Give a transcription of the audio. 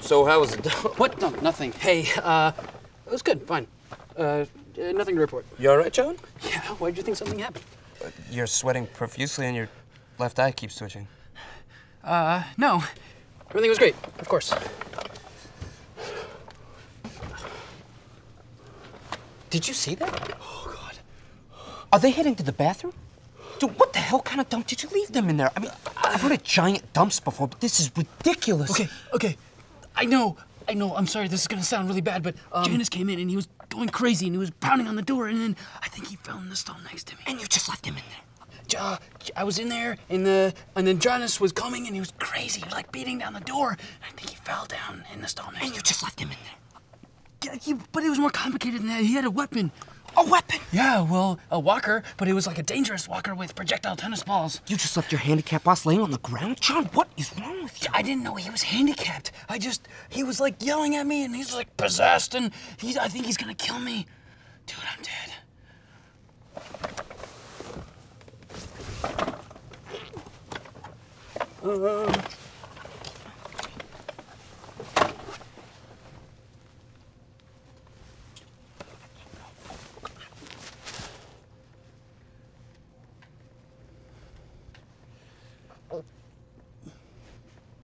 So how was it? What? No, nothing. Hey, uh, it was good, fine. Uh, uh, nothing to report. You all right, John? Yeah, why'd you think something happened? You're sweating profusely and your left eye keeps twitching. Uh, no. Everything was great, of course. Did you see that? Oh, God. Are they heading to the bathroom? Dude, what the hell kind of dump did you leave them in there? I mean, I've heard of giant dumps before, but this is ridiculous. Okay, okay. I know, I know, I'm sorry, this is gonna sound really bad, but um, Janice came in and he was going crazy and he was pounding on the door and then I think he fell in the stall next to me. And you just left him in there. Uh, I was in there, and the and then Janice was coming, and he was crazy. He was like beating down the door. And I think he fell down in the stall next. To me. And you just left him in there. Yeah, he, but it was more complicated than that. He had a weapon. A weapon? Yeah, well, a walker, but it was like a dangerous walker with projectile tennis balls. You just left your handicap boss laying on the ground? John, what is wrong with you? I didn't know he was handicapped. I just, he was like yelling at me and he's like possessed and he's, I think he's gonna kill me. Dude, I'm dead. Uh, Oh.